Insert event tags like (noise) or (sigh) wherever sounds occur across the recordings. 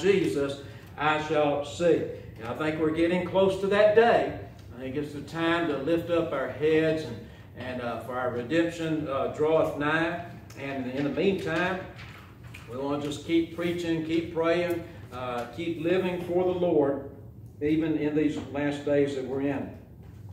Jesus I shall see. And I think we're getting close to that day. I think it's the time to lift up our heads and, and uh, for our redemption uh, draweth nigh. And in the meantime, we want to just keep preaching, keep praying, uh, keep living for the Lord, even in these last days that we're in.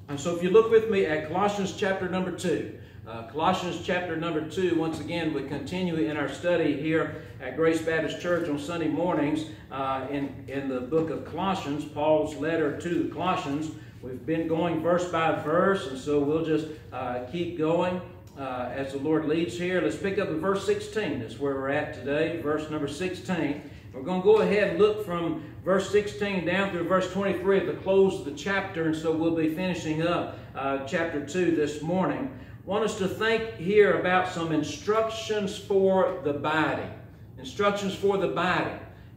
And so if you look with me at Colossians chapter number 2, uh, Colossians chapter number 2, once again, we continue in our study here at Grace Baptist Church on Sunday mornings uh, in, in the book of Colossians, Paul's letter to the Colossians. We've been going verse by verse, and so we'll just uh, keep going uh, as the Lord leads here. Let's pick up in verse 16. That's where we're at today, verse number 16. We're going to go ahead and look from verse 16 down through verse 23 at the close of the chapter, and so we'll be finishing up uh, chapter 2 this morning want us to think here about some instructions for the body. Instructions for the body.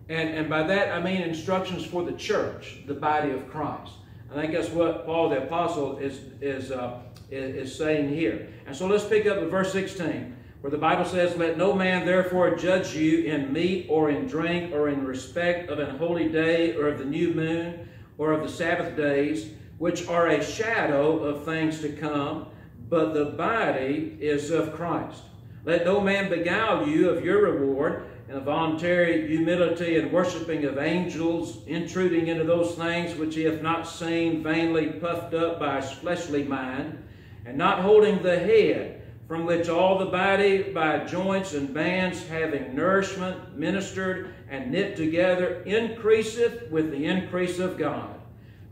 And, and by that I mean instructions for the church, the body of Christ. And I think that's what Paul the Apostle is, is, uh, is, saying here. And so let's pick up at verse 16, where the Bible says, Let no man therefore judge you in meat or in drink or in respect of an holy day or of the new moon or of the Sabbath days, which are a shadow of things to come but the body is of Christ. Let no man beguile you of your reward in a voluntary humility and worshiping of angels, intruding into those things which he hath not seen, vainly puffed up by his fleshly mind, and not holding the head, from which all the body by joints and bands, having nourishment, ministered and knit together, increaseth with the increase of God.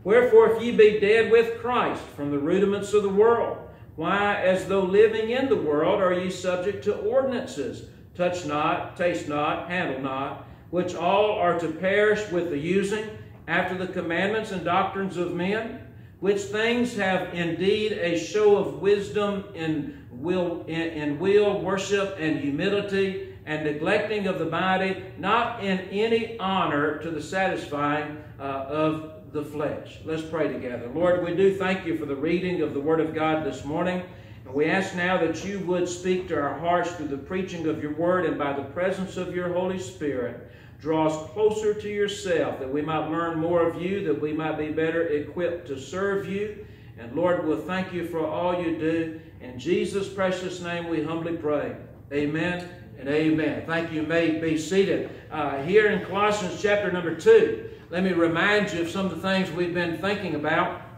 Wherefore, if ye be dead with Christ from the rudiments of the world, why, as though living in the world, are ye subject to ordinances? Touch not, taste not, handle not, which all are to perish with the using, after the commandments and doctrines of men, which things have indeed a show of wisdom in will, in, in will, worship, and humility, and neglecting of the body, not in any honor to the satisfying uh, of the flesh. Let's pray together. Lord, we do thank you for the reading of the Word of God this morning. And we ask now that you would speak to our hearts through the preaching of your Word and by the presence of your Holy Spirit. Draw us closer to yourself that we might learn more of you, that we might be better equipped to serve you. And Lord, we'll thank you for all you do. In Jesus' precious name we humbly pray. Amen and amen. Thank you. you may be seated. Uh, here in Colossians chapter number 2, let me remind you of some of the things we've been thinking about.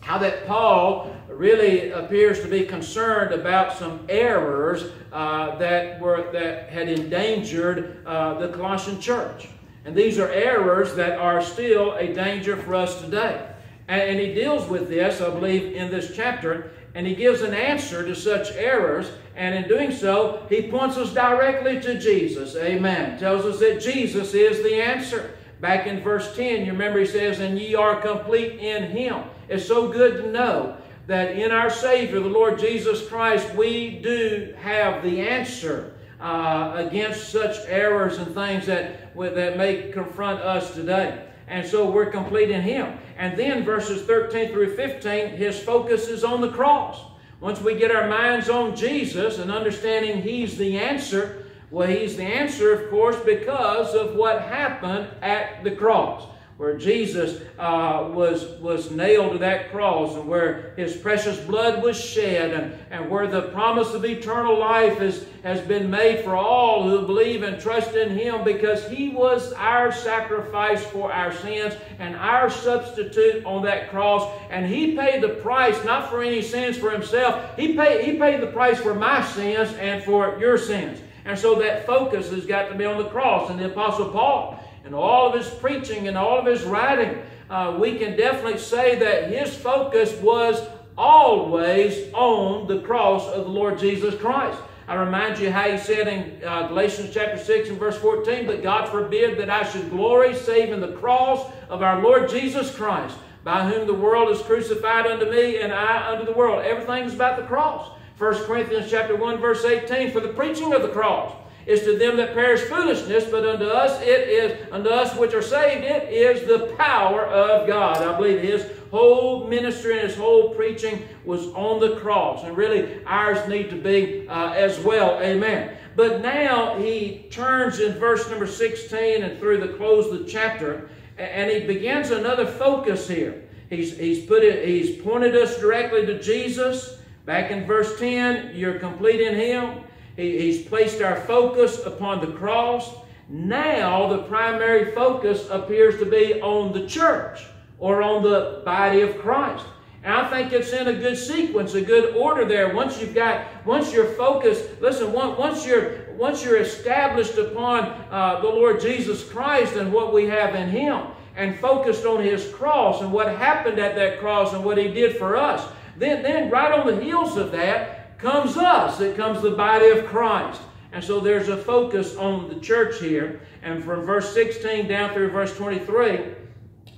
How that Paul really appears to be concerned about some errors uh, that were that had endangered uh, the Colossian church, and these are errors that are still a danger for us today. And, and he deals with this, I believe, in this chapter, and he gives an answer to such errors. And in doing so, he points us directly to Jesus. Amen. Tells us that Jesus is the answer. Back in verse 10, you remember he says, And ye are complete in him. It's so good to know that in our Savior, the Lord Jesus Christ, we do have the answer uh, against such errors and things that, that may confront us today. And so we're complete in Him. And then verses 13 through 15, His focus is on the cross. Once we get our minds on Jesus and understanding He's the answer, well, he's the answer, of course, because of what happened at the cross. Where Jesus uh, was, was nailed to that cross and where his precious blood was shed and, and where the promise of eternal life is, has been made for all who believe and trust in him because he was our sacrifice for our sins and our substitute on that cross. And he paid the price not for any sins for himself, he paid, he paid the price for my sins and for your sins. And so that focus has got to be on the cross. And the Apostle Paul, in all of his preaching and all of his writing, uh, we can definitely say that his focus was always on the cross of the Lord Jesus Christ. I remind you how he said in uh, Galatians chapter 6 and verse 14, But God forbid that I should glory save in the cross of our Lord Jesus Christ, by whom the world is crucified unto me and I unto the world. Everything is about the cross. 1 Corinthians chapter 1, verse 18, for the preaching of the cross is to them that perish foolishness, but unto us it is, unto us which are saved, it is the power of God. I believe his whole ministry and his whole preaching was on the cross. And really, ours need to be uh, as well. Amen. But now he turns in verse number 16 and through the close of the chapter, and he begins another focus here. He's, he's, put it, he's pointed us directly to Jesus. Back in verse 10, you're complete in Him. He, he's placed our focus upon the cross. Now, the primary focus appears to be on the church or on the body of Christ. And I think it's in a good sequence, a good order there. Once you've got, once you're focused, listen, once you're, once you're established upon uh, the Lord Jesus Christ and what we have in Him, and focused on His cross and what happened at that cross and what He did for us, then, then right on the heels of that comes us. It comes the body of Christ. And so there's a focus on the church here. And from verse 16 down through verse 23,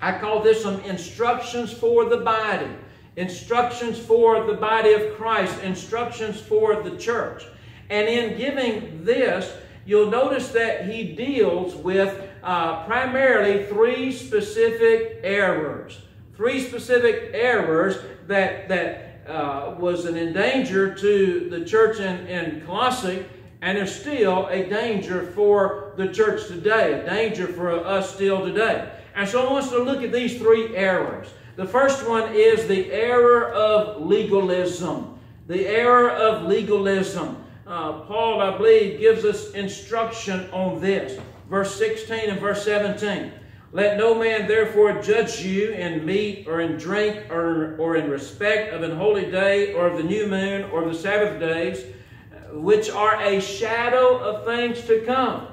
I call this some instructions for the body. Instructions for the body of Christ. Instructions for the church. And in giving this, you'll notice that he deals with uh, primarily three specific errors. Three specific errors that, that uh, was an endanger to the church in, in Colossae and is still a danger for the church today, a danger for us still today. And so I want us to look at these three errors. The first one is the error of legalism. The error of legalism. Uh, Paul, I believe, gives us instruction on this. Verse 16 and verse 17. Let no man therefore judge you in meat or in drink or, or in respect of an holy day or of the new moon or the Sabbath days, which are a shadow of things to come.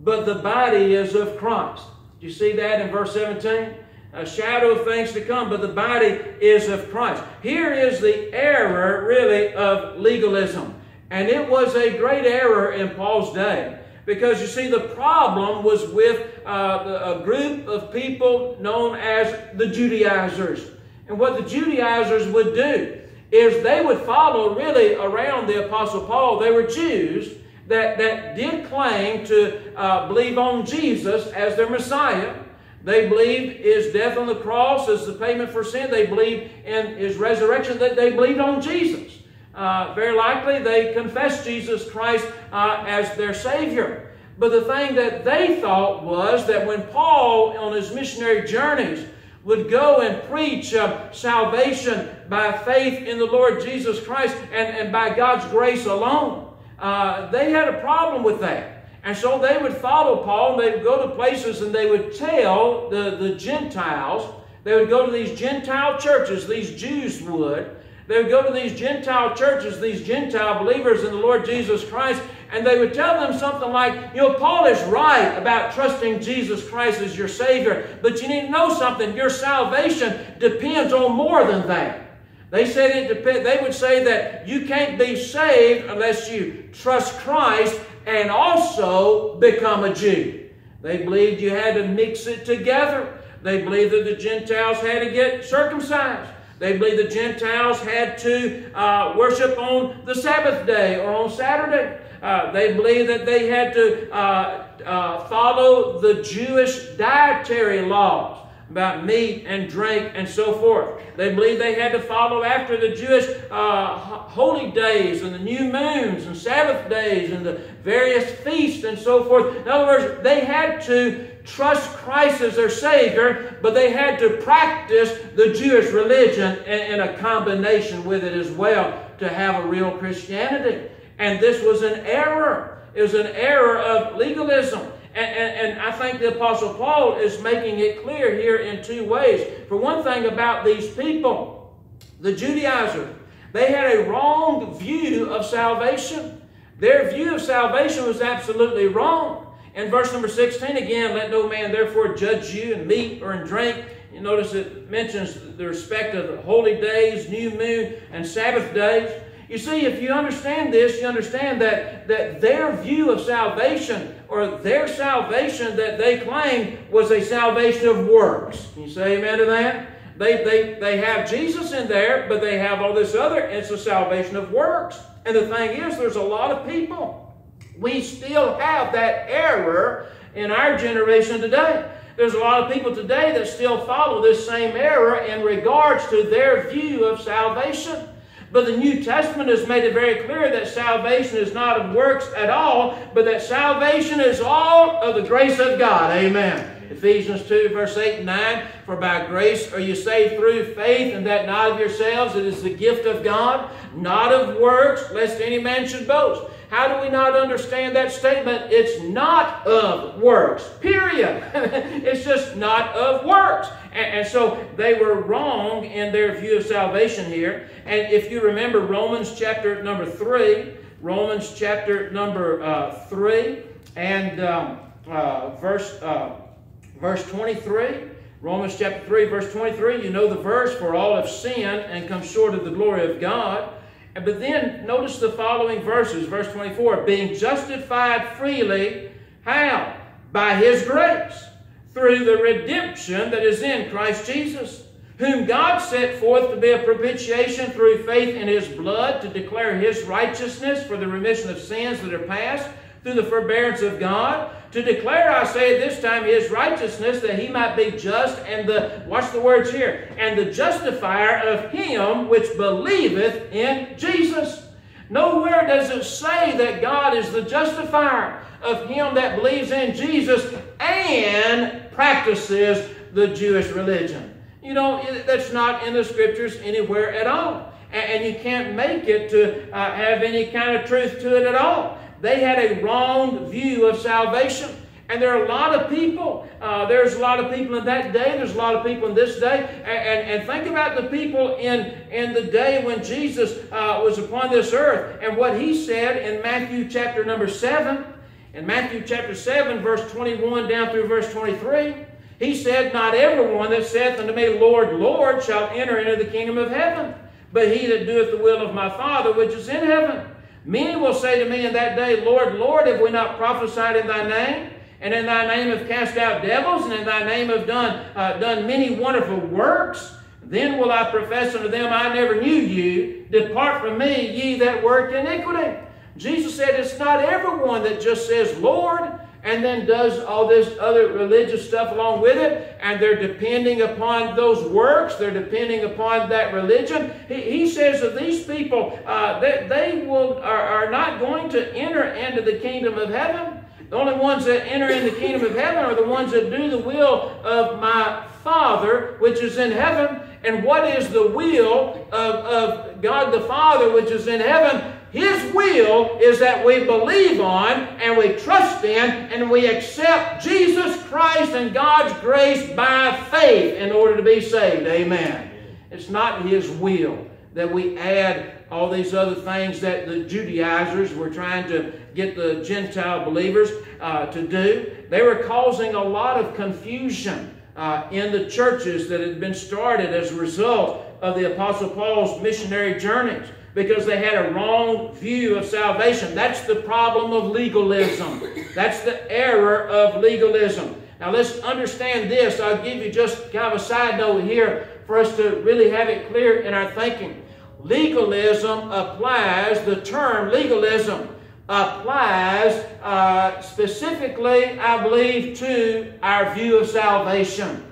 But the body is of Christ. Do you see that in verse 17? A shadow of things to come, but the body is of Christ. Here is the error, really, of legalism. And it was a great error in Paul's day. Because you see, the problem was with uh, a group of people known as the Judaizers. And what the Judaizers would do is they would follow really around the Apostle Paul. They were Jews that, that did claim to uh, believe on Jesus as their Messiah. They believed his death on the cross as the payment for sin. They believed in his resurrection. That they believed on Jesus uh, very likely they confessed Jesus Christ uh, as their Savior. But the thing that they thought was that when Paul, on his missionary journeys, would go and preach uh, salvation by faith in the Lord Jesus Christ and, and by God's grace alone, uh, they had a problem with that. And so they would follow Paul, and they would go to places and they would tell the, the Gentiles, they would go to these Gentile churches, these Jews would, they would go to these Gentile churches, these Gentile believers in the Lord Jesus Christ, and they would tell them something like, you know, Paul is right about trusting Jesus Christ as your Savior, but you need to know something. Your salvation depends on more than that. They said it depend, they would say that you can't be saved unless you trust Christ and also become a Jew. They believed you had to mix it together. They believed that the Gentiles had to get circumcised. They believed the Gentiles had to uh, worship on the Sabbath day or on Saturday. Uh, they believed that they had to uh, uh follow the Jewish dietary laws. about meat and drink and so forth. They believed they had to follow after the Jewish uh, holy days and the new moons and Sabbath days and the various feasts and so forth. In other words, they had to trust Christ as their Savior, but they had to practice the Jewish religion in, in a combination with it as well to have a real Christianity. And this was an error. It was an error of legalism. And, and, and, I think the Apostle Paul is making it clear here in two ways. For one thing, about these people, the Judaizers, they had a wrong view of salvation. Their view of salvation was absolutely wrong. In verse number 16, again, let no man therefore judge you in meat or in drink. You notice it mentions the respect of holy days, new moon, and Sabbath days. You see, if you understand this, you understand that, that their view of salvation or their salvation that they claim was a salvation of works. Can you say amen to that? They, they, they have Jesus in there, but they have all this other. It's a salvation of works. And the thing is, there's a lot of people. We still have that error in our generation today. There's a lot of people today that still follow this same error in regards to their view of salvation. But the New Testament has made it very clear that salvation is not of works at all, but that salvation is all of the grace of God. Amen. Ephesians 2, verse 8 and 9. For by grace are you saved through faith, and that not of yourselves, it is the gift of God, not of works, lest any man should boast. How do we not understand that statement? It's not of works, period. (laughs) it's just not of works. And, and, so they were wrong in their view of salvation here. And if you remember Romans chapter number 3, Romans chapter number uh, 3 and um, uh, verse, uh, verse 23. Romans chapter 3, verse 23, you know the verse, for all have sinned and come short of the glory of God. But then notice the following verses, verse 24, being justified freely, how? By his grace, through the redemption that is in Christ Jesus, whom God set forth to be a propitiation through faith in his blood, to declare his righteousness for the remission of sins that are past, through the forbearance of God, to declare, I say this time, his righteousness, that he might be just, and the, watch the words here, and the justifier of him which believeth in Jesus. Nowhere does it say that God is the justifier of him that believes in Jesus and practices the Jewish religion. You know, that's not in the scriptures anywhere at all. And you can't make it to uh, have any kind of truth to it at all. They had a wrong view of salvation. And there are a lot of people. Uh, there's a lot of people in that day. There's a lot of people in this day. And, and, and think about the people in, in the day when Jesus uh, was upon this earth and what he said in Matthew chapter number 7. In Matthew chapter 7, verse 21 down through verse 23, he said, Not everyone that saith unto me, Lord, Lord, shall enter into the kingdom of heaven, but he that doeth the will of my Father which is in heaven. Many will say to me in that day, Lord, Lord, have we not prophesied in thy name? And in thy name have cast out devils, and in thy name have done, uh, done many wonderful works? Then will I profess unto them, I never knew you. Depart from me, ye that work iniquity. Jesus said it's not everyone that just says, Lord, and then does all this other religious stuff along with it, and they're depending upon those works, they're depending upon that religion. He, he says that these people, uh, they, they will, are, are not going to enter into the kingdom of heaven. The only ones that enter in the kingdom of heaven are the ones that do the will of my Father which is in heaven. And what is the will of, of God the Father which is in heaven? His will is that we believe on and we trust in and we accept Jesus Christ and God's grace by faith in order to be saved. Amen. It's not His will that we add all these other things that the Judaizers were trying to get the Gentile believers uh, to do. They were causing a lot of confusion uh, in the churches that had been started as a result of the Apostle Paul's missionary journeys because they had a wrong view of salvation. That's the problem of legalism. That's the error of legalism. Now let's understand this. I'll give you just kind of a side note here for us to really have it clear in our thinking. Legalism applies, the term legalism applies uh, specifically, I believe, to our view of salvation.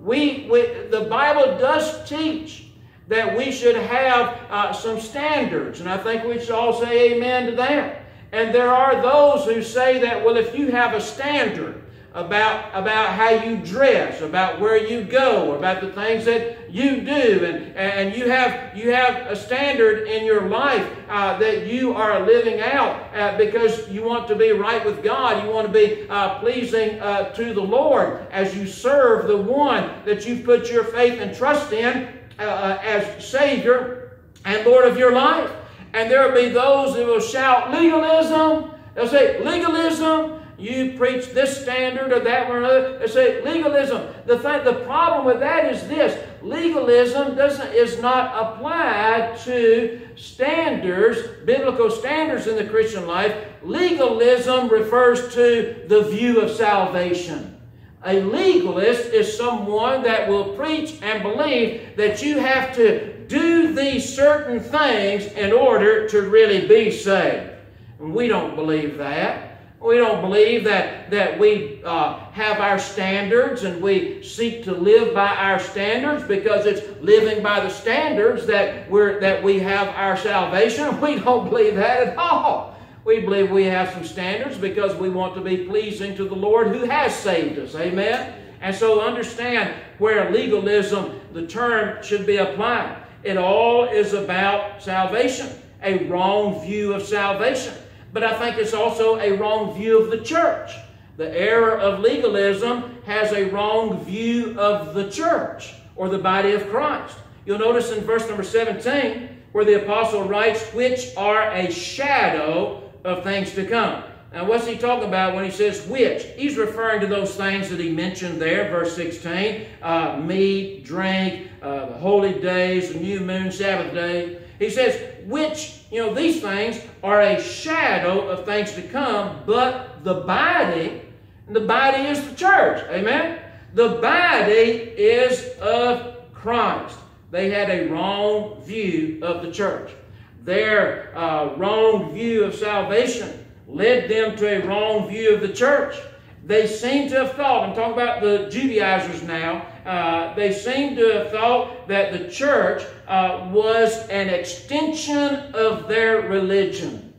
we, we the Bible does teach that we should have uh, some standards, and I think we should all say amen to that. And there are those who say that, well, if you have a standard, about, about how you dress, about where you go, about the things that you do, and, and you, have, you have a standard in your life uh, that you are living out uh, because you want to be right with God. You want to be uh, pleasing uh, to the Lord as you serve the one that you've put your faith and trust in uh, uh, as Savior and Lord of your life. And there will be those who will shout legalism. They'll say, legalism, you preach this standard or that one or other. They say legalism. The thing, the problem with that is this: legalism doesn't is not applied to standards, biblical standards in the Christian life. Legalism refers to the view of salvation. A legalist is someone that will preach and believe that you have to do these certain things in order to really be saved. We don't believe that. We don't believe that, that we uh, have our standards and we seek to live by our standards because it's living by the standards that, we're, that we have our salvation. (laughs) We don't believe that at all. We believe we have some standards because we want to be pleasing to the Lord who has saved us. Amen? And so understand where legalism, the term, should be applied. It all is about salvation, a wrong view of salvation. But I think it's also a wrong view of the church. The error of legalism has a wrong view of the church or the body of Christ. You'll notice in verse number 17 where the apostle writes, which are a shadow of things to come. Now, what's he talking about when he says which? He's referring to those things that he mentioned there, verse 16 uh, meat, drink, uh, the holy days, the new moon, Sabbath day. He says, which, you know, these things are a shadow of things to come, but the body, the body is the church. Amen? The body is of Christ. They had a wrong view of the church. Their uh, wrong view of salvation led them to a wrong view of the church. They seem to have thought, I'm talking about the Judaizers now, uh, they seem to have thought that the church uh, was an extension of their religion.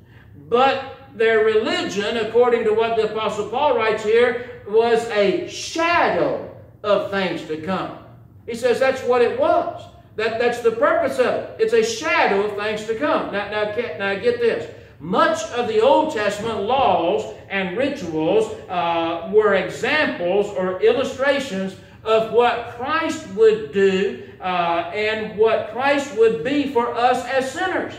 But their religion, according to what the Apostle Paul writes here, was a shadow of things to come. He says that's what it was. That, that's the purpose of it. It's a shadow of things to come. Now, now, now get this. Much of the Old Testament laws and rituals uh, were examples or illustrations of what Christ would do uh, and what Christ would be for us as sinners.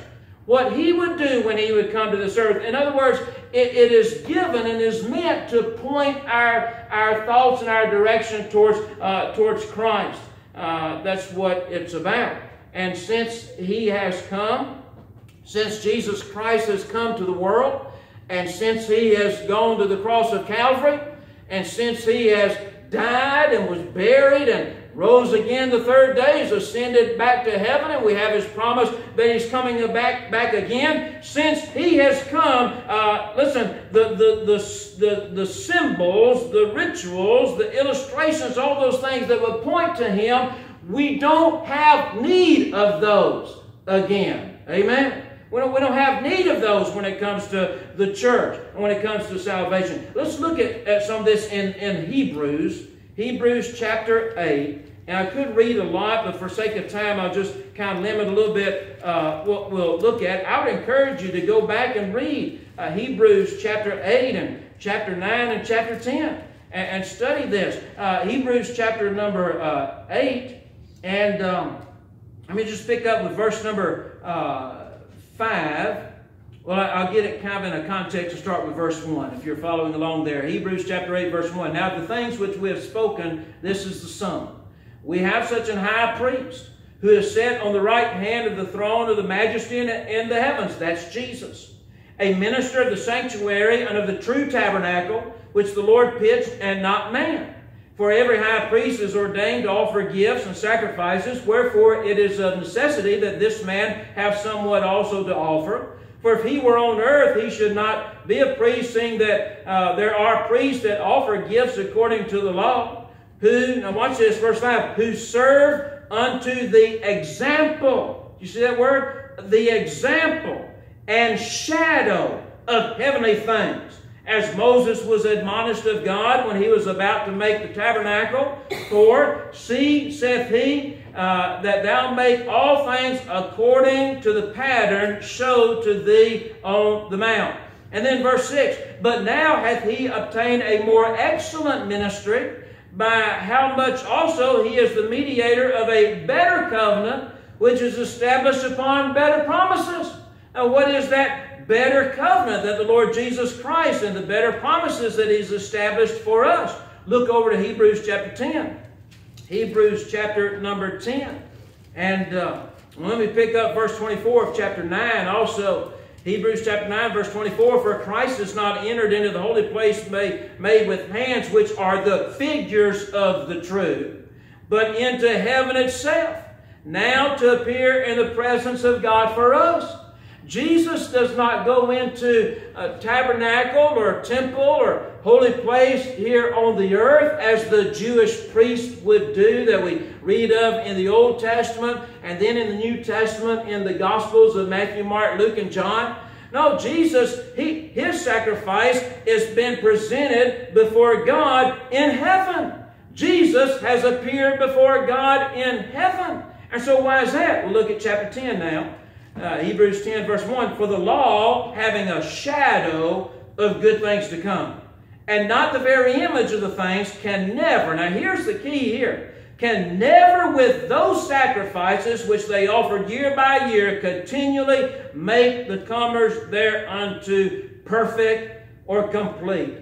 What he would do when he would come to this earth. In other words, it, it is given and is meant to point our, our thoughts and our direction towards, uh, towards Christ. Uh, that's what it's about. And since he has come, since Jesus Christ has come to the world, and since he has gone to the cross of Calvary, and since he has died and was buried and rose again the third day, is ascended back to heaven, and we have his promise that he's coming back, back again. Since he has come, uh, listen, the, the, the, the, the symbols, the rituals, the illustrations, all those things that would point to him, we don't have need of those again. Amen. We don't, we don't have need of those when it comes to the church when it comes to salvation. Let's look at, at some of this in, in Hebrews, Hebrews chapter 8. And I could read a lot, but for sake of time, I'll just kind of limit a little bit uh, what we'll look at. I would encourage you to go back and read uh, Hebrews chapter 8 and chapter 9 and chapter 10 and, and study this. Uh, Hebrews chapter number uh, 8, and um, let me just pick up with verse number uh, 5, well, I'll get it kind of in a context to start with verse 1, if you're following along there. Hebrews chapter 8, verse 1. Now, the things which we have spoken, this is the sum. We have such an high priest who is set on the right hand of the throne of the majesty in the heavens. That's Jesus. A minister of the sanctuary and of the true tabernacle, which the Lord pitched and not man. For every high priest is ordained to offer gifts and sacrifices, wherefore it is of necessity that this man have somewhat also to offer. For if he were on earth, he should not be a priest, seeing that uh, there are priests that offer gifts according to the law, who, now watch this, verse 5, who serve unto the example. You see that word? The example and shadow of heavenly things. As Moses was admonished of God when he was about to make the tabernacle, for see, saith he, uh, that thou make all things according to the pattern showed to thee on the mount. And then verse 6 But now hath he obtained a more excellent ministry, by how much also he is the mediator of a better covenant, which is established upon better promises. Now, what is that better covenant that the Lord Jesus Christ and the better promises that he's established for us? Look over to Hebrews chapter 10. Hebrews chapter number 10. And uh, let me pick up verse 24 of chapter 9 also. Hebrews chapter 9, verse 24 For Christ is not entered into the holy place made, made with hands, which are the figures of the true, but into heaven itself, now to appear in the presence of God for us. Jesus does not go into a tabernacle or temple or holy place here on the earth as the Jewish priest would do that we read of in the Old Testament and then in the New Testament in the Gospels of Matthew, Mark, Luke, and John. No, Jesus, he, his sacrifice has been presented before God in heaven. Jesus has appeared before God in heaven. And so why is that? We'll look at chapter 10 now. Uh, Hebrews 10, verse 1 For the law, having a shadow of good things to come, and not the very image of the things, can never, now here's the key here, can never with those sacrifices which they offered year by year continually make the comers thereunto perfect or complete.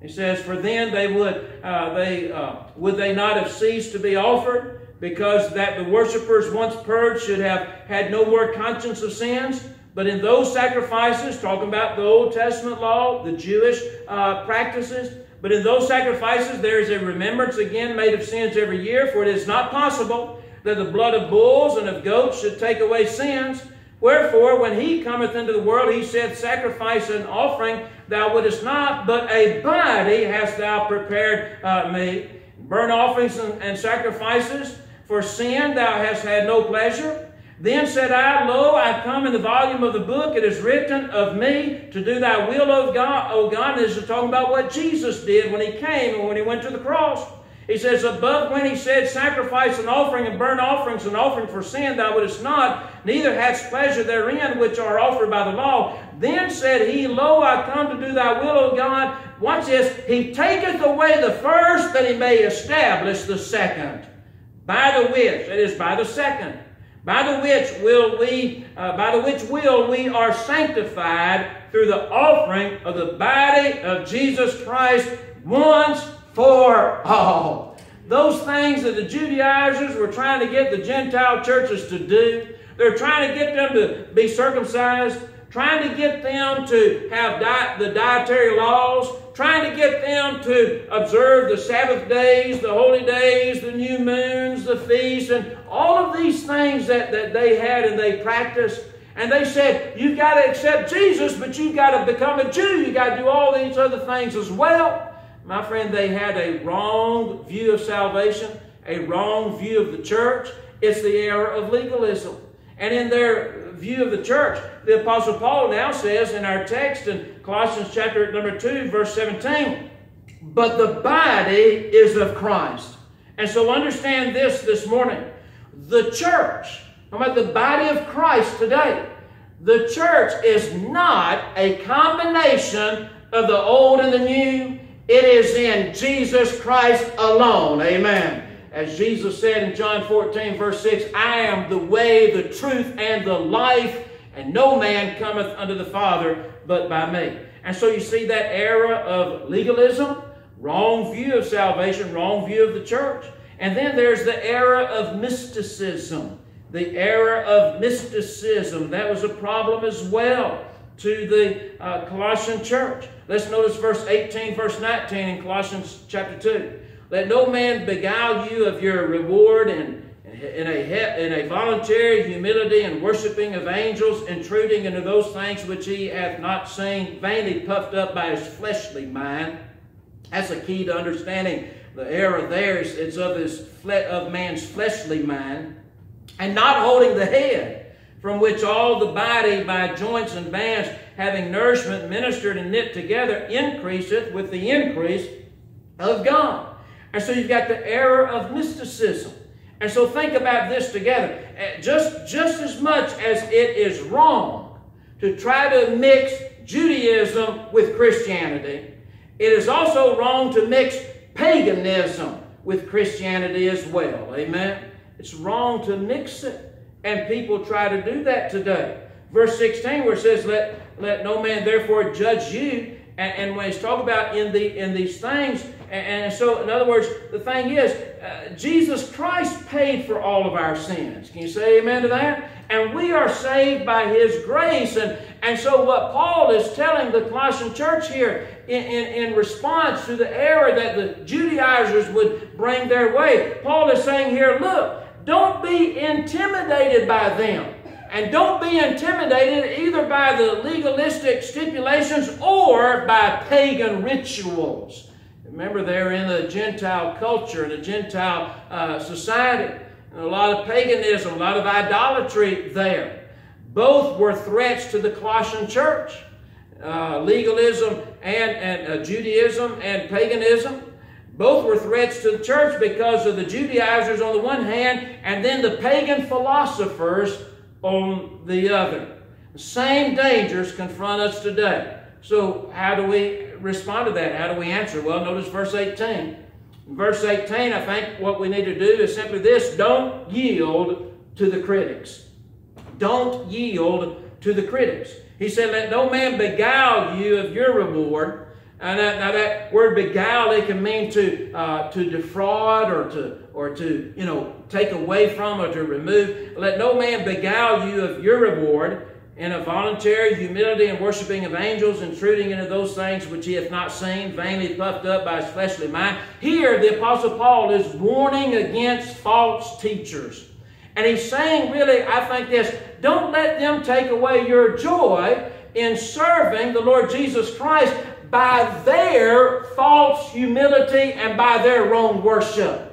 He says, For then they would, uh, they, uh, would they not have ceased to be offered? Because that the worshippers once purged should have had no more conscience of sins. But in those sacrifices, talking about the Old Testament law, the Jewish uh, practices, but in those sacrifices there is a remembrance again made of sins every year, for it is not possible that the blood of bulls and of goats should take away sins. Wherefore, when he cometh into the world, he said, Sacrifice and offering thou wouldest not, but a body hast thou prepared uh, me. Burnt offerings and, and sacrifices for sin thou hast had no pleasure. Then said I, Lo, I come in the volume of the book. It is written of me to do thy will, O God. O God, this is talking about what Jesus did when he came and when he went to the cross. He says, Above when he said, Sacrifice and offering and burnt offerings and offering for sin thou wouldest not, neither hadst pleasure therein which are offered by the law. Then said he, Lo, I come to do thy will, O God. Watch this. He taketh away the first that he may establish the second. By the which, that is, by the second, by the which will we, uh, by the which will we are sanctified through the offering of the body of Jesus Christ once for all. Those things that the Judaizers were trying to get the Gentile churches to do, they're trying to get them to be circumcised, trying to get them to have the dietary laws, trying to get them to observe the Sabbath days, the holy days, the new moons, the feasts, and all of these things that, that they had and they practiced. And they said, you've got to accept Jesus, but you've got to become a Jew. You've got to do all these other things as well. My friend, they had a wrong view of salvation, a wrong view of the church. It's the error of legalism. And in their view of the church, the Apostle Paul now says in our text in Colossians chapter number 2, verse 17, but the body is of Christ. And so understand this this morning. The church, about the body of Christ today, the church is not a combination of the old and the new. It is in Jesus Christ alone. Amen. As Jesus said in John 14, verse 6, I am the way, the truth, and the life, and no man cometh unto the Father but by me. And so you see that era of legalism, wrong view of salvation, wrong view of the church. And then there's the era of mysticism. The era of mysticism. That was a problem as well to the uh, Colossian church. Let's notice verse 18, verse 19 in Colossians chapter 2. Let no man beguile you of your reward in, in, a, in a voluntary humility and worshiping of angels, intruding into those things which he hath not seen, vainly puffed up by his fleshly mind. That's a key to understanding the error there is it's of his of man's fleshly mind, and not holding the head, from which all the body by joints and bands, having nourishment ministered and knit together, increaseth with the increase of God. And so you've got the error of mysticism. And so think about this together. Uh, just, just as much as it is wrong to try to mix Judaism with Christianity, it is also wrong to mix paganism with Christianity as well. Amen? It's wrong to mix it. And people try to do that today. Verse 16 where it says, Let, let no man therefore judge you. And, and when he's talking about in, the, in these things, and, so in other words, the thing is, uh, Jesus Christ paid for all of our sins. Can you say amen to that? And we are saved by His grace. And, and so what Paul is telling the Colossian church here in, in, in response to the error that the Judaizers would bring their way, Paul is saying here, look, don't be intimidated by them. And don't be intimidated either by the legalistic stipulations or by pagan rituals. Remember, they're in the Gentile culture and a Gentile uh, society. And a lot of paganism, a lot of idolatry there. Both were threats to the Colossian church. Uh, legalism and, and uh, Judaism and paganism. Both were threats to the church because of the Judaizers on the one hand and then the pagan philosophers on the other. The same dangers confront us today. So, how do we respond to that? How do we answer? Well, notice verse 18. In verse 18, I think what we need to do is simply this don't yield to the critics. Don't yield to the critics. He said, Let no man beguile you of your reward. And that, now that word beguile, it can mean to uh, to defraud or to or to you know take away from or to remove. Let no man beguile you of your reward in a voluntary humility and worshiping of angels, intruding into those things which he hath not seen, vainly puffed up by his fleshly mind. Here, the Apostle Paul is warning against false teachers. And he's saying, really, I think this don't let them take away your joy in serving the Lord Jesus Christ by their false humility and by their wrong worship.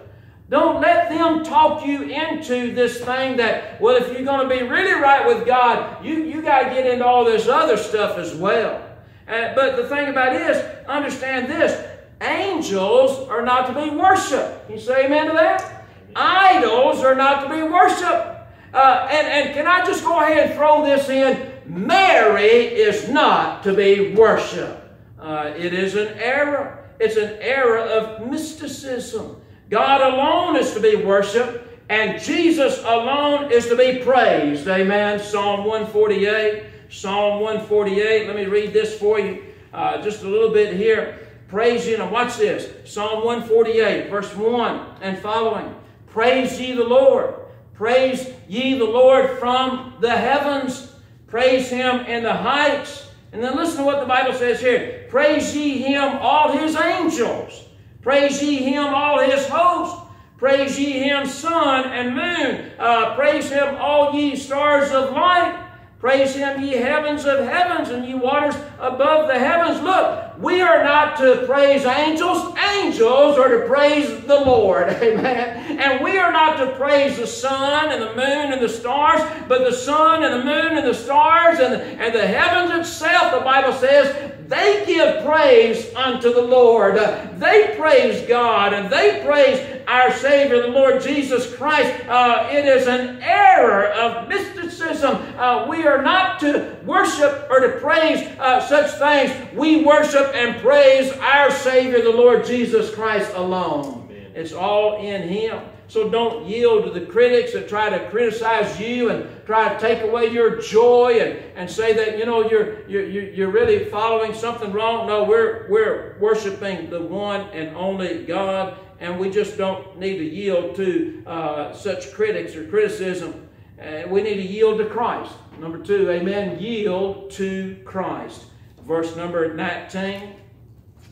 Don't let them talk you into this thing that, well, if you're going to be really right with God, you, you got to get into all this other stuff as well. Uh, but the thing about it is, understand this angels are not to be worshiped. Can you say amen to that? Idols are not to be worshiped. Uh, and, and can I just go ahead and throw this in? Mary is not to be worshiped. Uh, it is an error. It's an era of mysticism. God alone is to be worshiped, and Jesus alone is to be praised. Amen. Psalm 148. Psalm 148. Let me read this for you uh, just a little bit here. Praise ye. Now, watch this. Psalm 148, verse 1 and following. Praise ye the Lord. Praise ye the Lord from the heavens. Praise him in the heights. And then listen to what the Bible says here. Praise ye him, all his angels. Praise ye him, all his host. Praise ye him, sun and moon. Uh, praise him, all ye stars of light. Praise him, ye heavens of heavens, and ye waters above the heavens. Look, we are not to praise angels. Angels are to praise the Lord. (laughs) Amen. And we are not to praise the sun and the moon and the stars, but the sun and the moon and the stars and and the heavens itself, the Bible says, they give praise unto the Lord. They praise God and they praise our Savior, the Lord Jesus Christ. Uh, it is an error of mysticism. Uh, we are not to worship or to praise uh, such things. We worship and praise our Savior, the Lord Jesus Christ alone. Amen. It's all in Him. So don't yield to the critics that try to criticize you and try to take away your joy and, and say that, you know, you're, you're, you're really following something wrong. No, we're, we're worshiping the one and only God, and we just don't need to yield to uh, such critics or criticism. Uh, we need to yield to Christ. Number two, amen, yield to Christ. Verse number 19.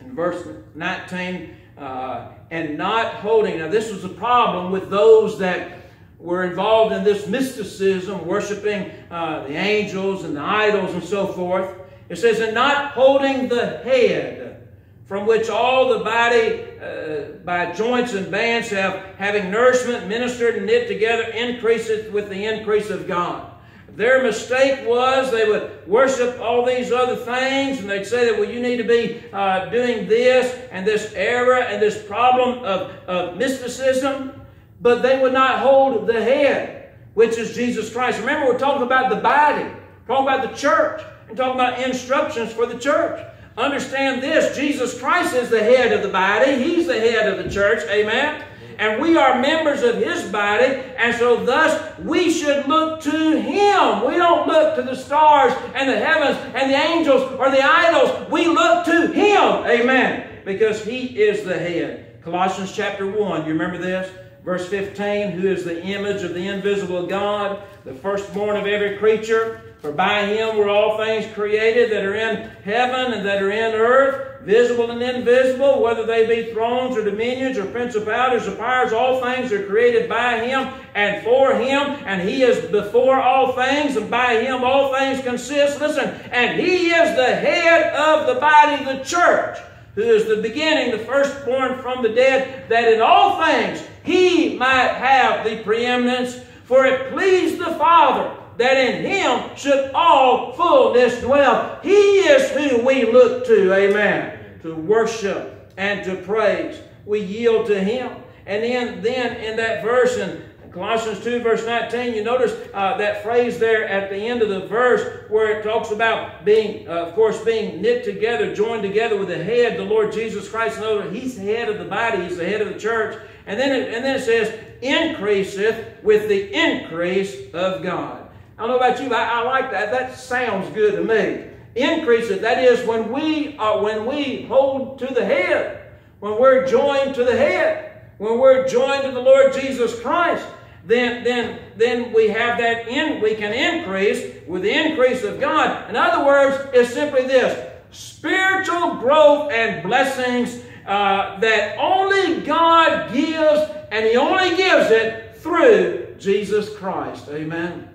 In verse 19, uh, and not holding. Now, this was a problem with those that were involved in this mysticism, worshiping uh, the angels and the idols and so forth. It says, and not holding the head, from which all the body uh, by joints and bands have, having nourishment, ministered and knit together, increaseth with the increase of God. Their mistake was they would worship all these other things and they'd say that, well, you need to be uh, doing this and this error and this problem of, of mysticism, but they would not hold the head, which is Jesus Christ. Remember, we're talking about the body, talking about the church, and talking about instructions for the church. Understand this Jesus Christ is the head of the body, He's the head of the church. Amen and we are members of His body, and so thus we should look to Him. We don't look to the stars and the heavens and the angels or the idols. We look to Him. Amen. Because He is the head. Colossians chapter 1, you remember this? Verse 15, who is the image of the invisible God, the firstborn of every creature. For by him were all things created that are in heaven and that are in earth, visible and invisible, whether they be thrones or dominions or principalities or powers, all things are created by him and for him, and he is before all things, and by him all things consist. Listen, and he is the head of the body, the church, who is the beginning, the firstborn from the dead, that in all things he might have the preeminence. For it pleased the Father that in him should all fullness dwell. He is who we look to, amen, to worship and to praise. We yield to him. And then, then in that verse in Colossians 2, verse 19, you notice uh, that phrase there at the end of the verse where it talks about being, uh, of course, being knit together, joined together with the head, the Lord Jesus Christ. Words, He's the head of the body, He's the head of the church. And then it, and then it says, increaseth with the increase of God. I don't know about you, I, I like that. That sounds good to me. Increase it. That is when we are when we hold to the head, when we're joined to the head, when we're joined to the Lord Jesus Christ, then then then we have that in we can increase with the increase of God. In other words, it's simply this spiritual growth and blessings uh, that only God gives, and He only gives it through Jesus Christ. Amen.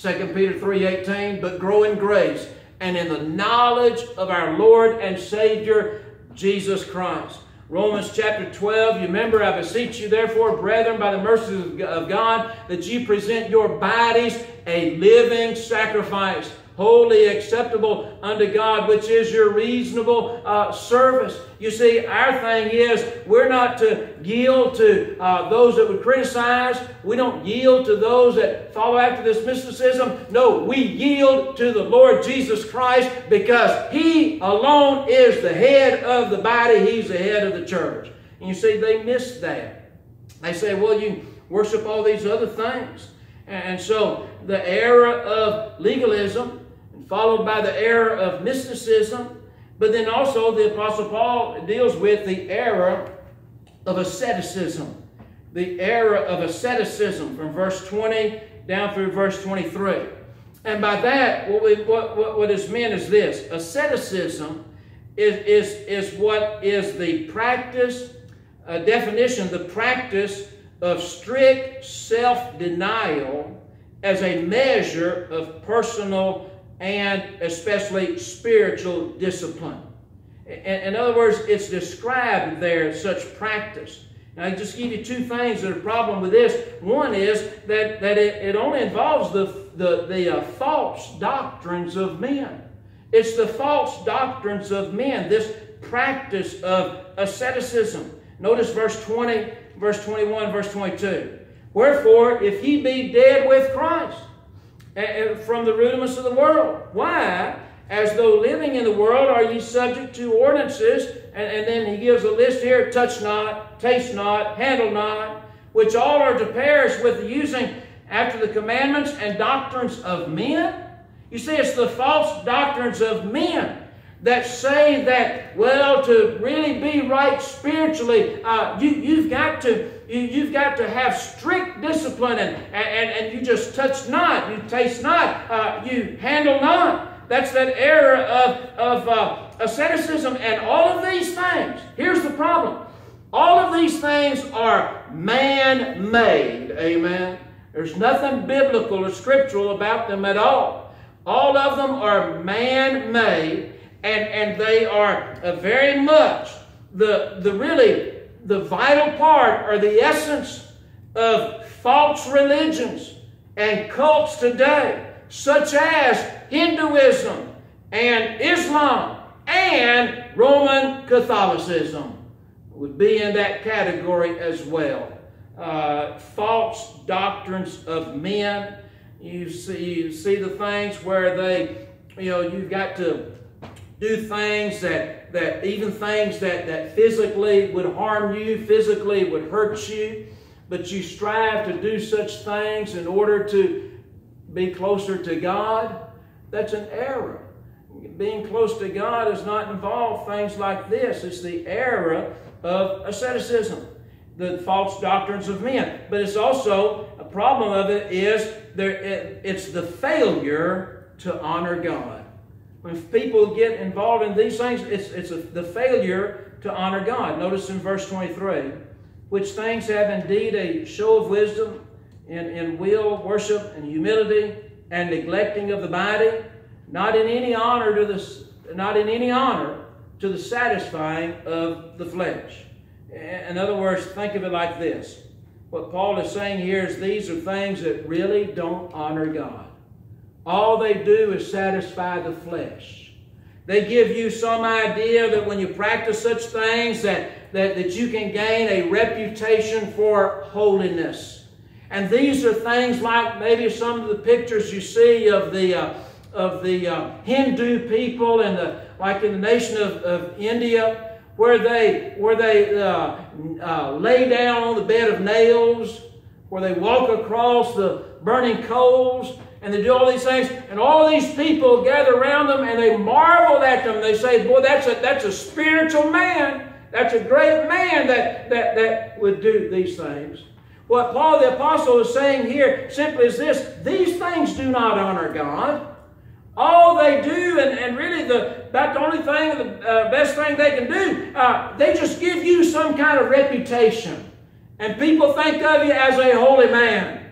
2 Peter 3.18, but grow in grace and in the knowledge of our Lord and Savior, Jesus Christ. Romans chapter 12, you remember, I beseech you, therefore, brethren, by the mercies of God, that you present your bodies a living sacrifice holy, acceptable unto God, which is your reasonable uh, service. You see, our thing is we're not to yield to uh, those that would criticize. We don't yield to those that follow after this mysticism. No, we yield to the Lord Jesus Christ because He alone is the head of the body. He's the head of the church. And you see, they miss that. They say, well, you worship all these other things. And so the era of legalism followed by the era of mysticism. But then also the Apostle Paul deals with the era of asceticism. The era of asceticism from verse 20 down through verse 23. And by that, what, we, what, what, what is meant is this. Asceticism is, is, is what is the practice, a definition, the practice of strict self-denial as a measure of personal and especially spiritual discipline. In other words, it's described there such practice. Now, I just give you two things that are a problem with this. One is that, that it, it only involves the, the, the uh, false doctrines of men. It's the false doctrines of men, this practice of asceticism. Notice verse 20, verse 21, verse 22. Wherefore, if ye be dead with Christ, from the rudiments of the world. Why? As though living in the world are ye subject to ordinances. And, and then he gives a list here touch not, taste not, handle not, which all are to perish with the using after the commandments and doctrines of men. You see, it's the false doctrines of men that say that, well, to really be right spiritually, uh, you, you've got to you, have got to have strict discipline and, and, and you just touch not, you taste not, uh, you handle not. That's that era of, of uh, asceticism and all of these things. Here's the problem. All of these things are man-made. Amen. There's nothing biblical or scriptural about them at all. All of them are man-made and, and they are uh, very much the, the really the vital part or the essence of false religions and cults today, such as Hinduism and Islam and Roman Catholicism would be in that category as well. Uh, false doctrines of men. You see, you see the things where they, you know, you've got to do things that, that even things that, that physically would harm you, physically would hurt you, but you strive to do such things in order to be closer to God, that's an error. Being close to God does not involve things like this. It's the error of asceticism, the false doctrines of men. But it's also a problem of it is there, it, it's the failure to honor God. When people get involved in these things, it's, it's a, the failure to honor God. Notice in verse 23 which things have indeed a show of wisdom in, in will, worship, and humility, and neglecting of the body, not in any honor to the not in any honor to the satisfying of the flesh. In other words, think of it like this. What Paul is saying here is these are things that really don't honor God. All they do is satisfy the flesh. They give you some idea that when you practice such things that, that, that you can gain a reputation for holiness. And these are things like maybe some of the pictures you see of the, uh, of the uh, Hindu people and the, like in the nation of, of India, where they, where they uh, uh lay down on the bed of nails, where they walk across the burning coals, and they do all these things, and all these people gather around them and they marvel at them. They say, Boy, that's a, that's a spiritual man. That's a great man that, that, that would do these things. What Paul the Apostle is saying here simply is this these things do not honor God. All they do, and, and really the about the only thing, the uh, best thing they can do, uh, they just give you some kind of reputation. And people think of you as a holy man.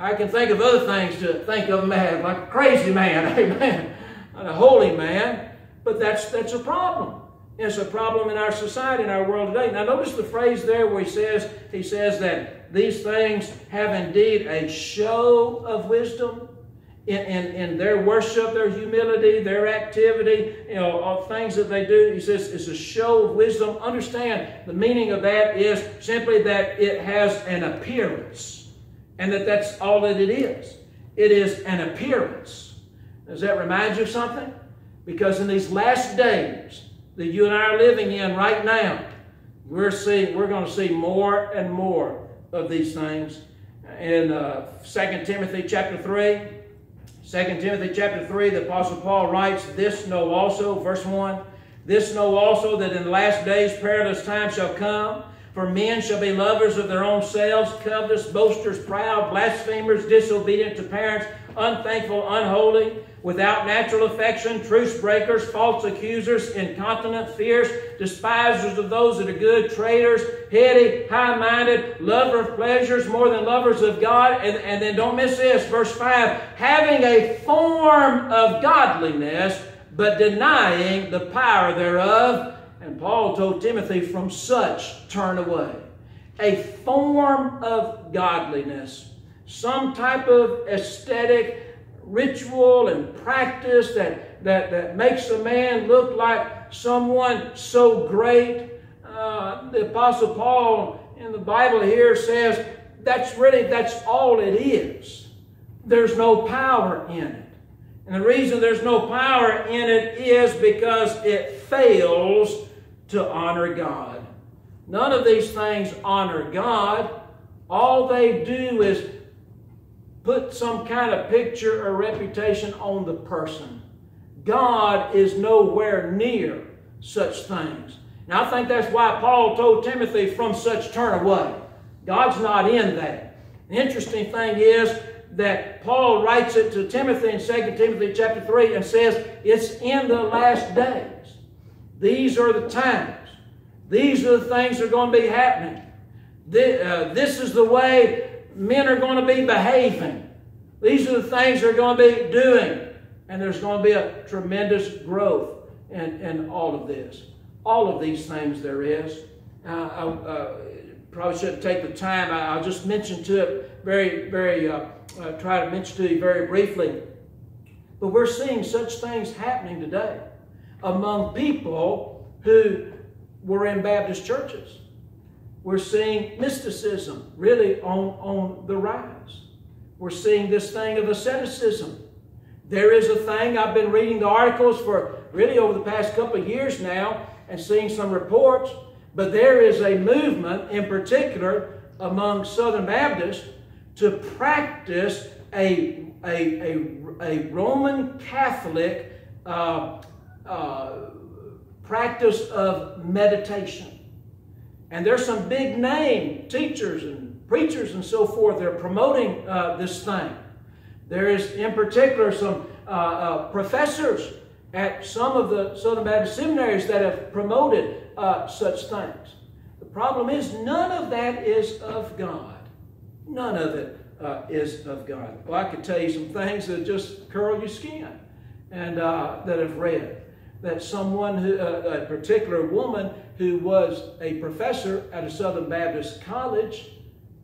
I can think of other things to think of man, like a crazy man, (laughs) amen, a holy man, but that's, that's a problem. It's a problem in our society, in our world today. Now notice the phrase there where he says, he says that these things have indeed a show of wisdom in, in, in their worship, their humility, their activity, you know, all things that they do. He says it's a show of wisdom. Understand the meaning of that is simply that it has an appearance and that that's all that it is. It is an appearance. Does that remind you of something? Because in these last days that you and I are living in right now, we're seeing we're going to see more and more of these things. In uh, 2 Timothy chapter 3, 2 Timothy chapter 3, the Apostle Paul writes, This know also, verse 1, This know also that in the last days perilous times shall come. For men shall be lovers of their own selves, covetous, boasters, proud, blasphemers, disobedient to parents, unthankful, unholy, without natural affection, truce breakers, false accusers, incontinent, fierce, despisers of those that are good, traitors, heady, high minded, lover of pleasures more than lovers of God. And, and then don't miss this, verse 5 having a form of godliness, but denying the power thereof. And Paul told Timothy, from such turn away. A form of godliness, some type of ascetic ritual and practice that, that, that makes a man look like someone so great. Uh, the Apostle Paul in the Bible here says that's really, that's all it is. There's no power in it. And the reason there's no power in it is because it fails to honor God. None of these things honor God. All they do is put some kind of picture or reputation on the person. God is nowhere near such things. Now, I think that's why Paul told Timothy, from such turn away. God's not in that. The interesting thing is that Paul writes it to Timothy in 2 Timothy chapter 3 and says, it's in the last days. These are the times. These are the things that are going to be happening. Uh, this is the way men are going to be behaving. These are the things they're going to be doing. And there's going to be a tremendous growth in, in all of this. All of these things there is. Uh, I uh, probably shouldn't take the time. I, will just mention to it very, very, uh, uh, try to mention to you very briefly. But we're seeing such things happening today among people who were in Baptist churches. We're seeing mysticism really on, on the rise. We're seeing this thing of asceticism. There is a thing, I've been reading the articles for really over the past couple of years now and seeing some reports, but there is a movement in particular among Southern Baptists to practice a, a, a, a Roman Catholic uh, uh, practice of meditation. And there's some big name teachers and preachers and so forth that are promoting uh, this thing. There is, in particular, some uh, uh, professors at some of the Southern Baptist seminaries that have promoted uh, such things. The problem is, none of that is of God. None of it is of God. Well, I could tell you some things that just curl your skin and that I've read. That someone, who, uh, a particular woman who was a professor at a Southern Baptist college,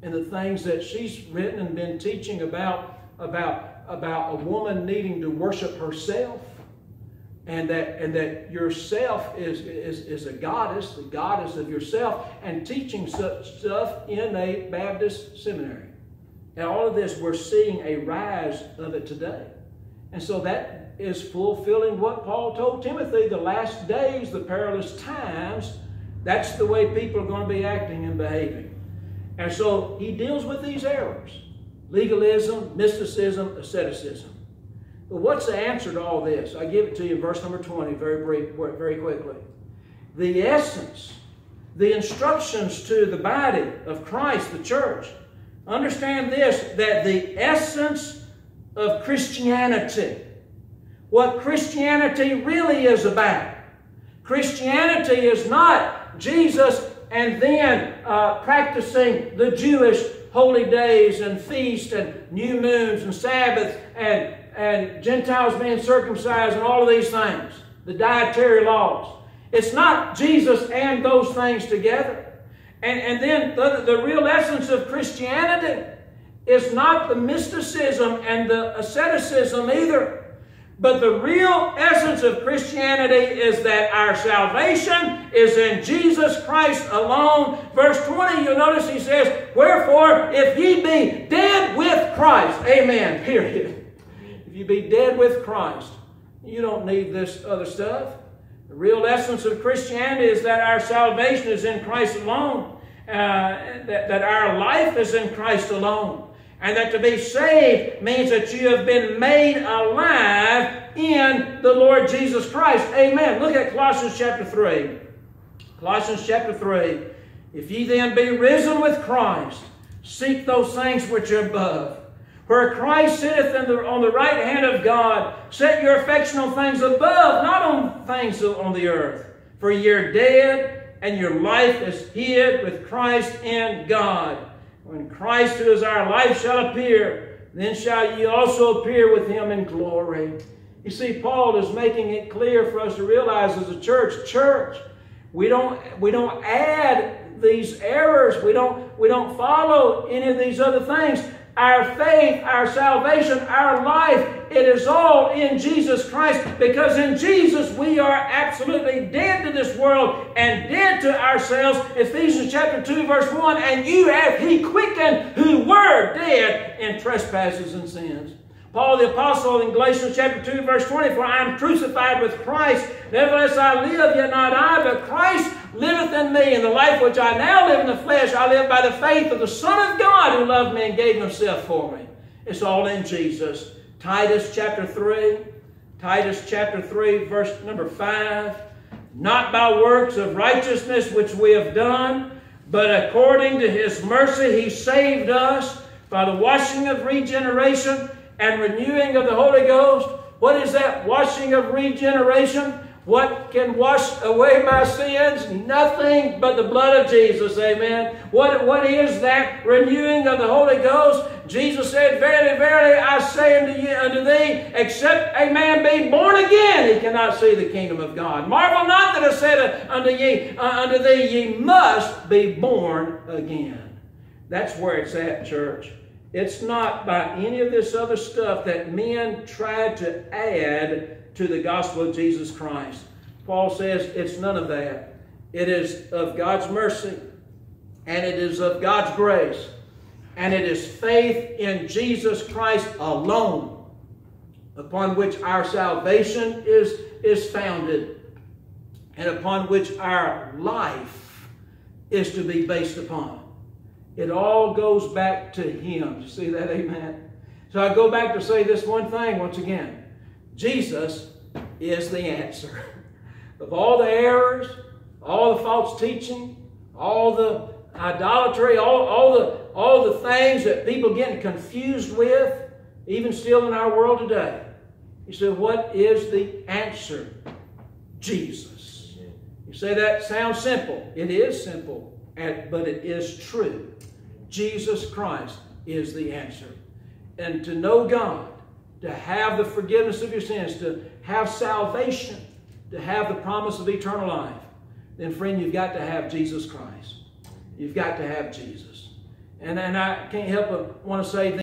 and the things that she's written and been teaching about, about, about a woman needing to worship herself, and that, and that yourself is, is, is a goddess, the goddess of yourself, and teaching such stuff in a Baptist seminary. And all of this, we're seeing a rise of it today. And so that is fulfilling what Paul told Timothy the last days, the perilous times. That's the way people are going to be acting and behaving. And so he deals with these errors legalism, mysticism, asceticism. But what's the answer to all this? I give it to you in verse number 20 very, brief, very quickly. The essence, the instructions to the body of Christ, the church, Understand this that the essence of Christianity, what Christianity really is about, Christianity is not Jesus and then uh, practicing the Jewish holy days and feasts and new moons and Sabbaths and, and Gentiles being circumcised and all of these things, the dietary laws. It's not Jesus and those things together. And, and then the, the real essence of Christianity is not the mysticism and the asceticism either. But the real essence of Christianity is that our salvation is in Jesus Christ alone. Verse 20, you'll notice he says, Wherefore, if ye be dead with Christ, amen, period. If you be dead with Christ, you don't need this other stuff. The real essence of Christianity is that our salvation is in Christ alone, uh, that, that our life is in Christ alone, and that to be saved means that you have been made alive in the Lord Jesus Christ. Amen. Look at Colossians chapter 3. Colossians chapter 3. If ye then be risen with Christ, seek those things which are above where Christ sitteth the, on the right hand of God, set your affection on things above, not on things on the earth. For ye are dead, and your life is hid with Christ in God. When Christ, who is our life, shall appear, then shall ye also appear with him in glory. You see, Paul is making it clear for us to realize as a church, church, we don't, we don't add these errors. We don't, we don't follow any of these other things our faith, our salvation, our life, it is all in Jesus Christ because in Jesus we are absolutely dead to this world and dead to ourselves. Ephesians chapter 2 verse 1, and you have he quickened who were dead in trespasses and sins. Paul the Apostle in Galatians chapter 2, verse 20, For I am crucified with Christ. Nevertheless I live, yet not I, but Christ liveth in me. And the life which I now live in the flesh, I live by the faith of the Son of God who loved me and gave himself for me. It's all in Jesus. Titus chapter 3. Titus chapter 3, verse number 5. Not by works of righteousness which we have done, but according to his mercy he saved us by the washing of regeneration and renewing of the Holy Ghost. What is that washing of regeneration? What can wash away my sins? Nothing but the blood of Jesus. Amen. What, what is that renewing of the Holy Ghost? Jesus said, Verily, verily, I say unto, you, unto thee, except a man be born again, he cannot see the kingdom of God. Marvel not that I said unto ye, uh, unto thee, ye must be born again. That's where it's at, church. It's not by any of this other stuff that men tried to add to the gospel of Jesus Christ. Paul says it's none of that. It is of God's mercy and it is of God's grace and it is faith in Jesus Christ alone upon which our salvation is, is founded and upon which our life is to be based upon. It all goes back to Him. You see that? Amen. So I go back to say this one thing once again Jesus is the answer. (laughs) Of all the errors, all the false teaching, all the idolatry, all, all, the, all the things that people get confused with, even still in our world today. He said, What is the answer? Jesus. You say that sounds simple. It is simple, but it is true. Jesus Christ is the answer. And to know God, to have the forgiveness of your sins, to have salvation, to have the promise of eternal life, then, friend, you've got to have Jesus Christ. You've got to have Jesus. And, and I can't help but want to say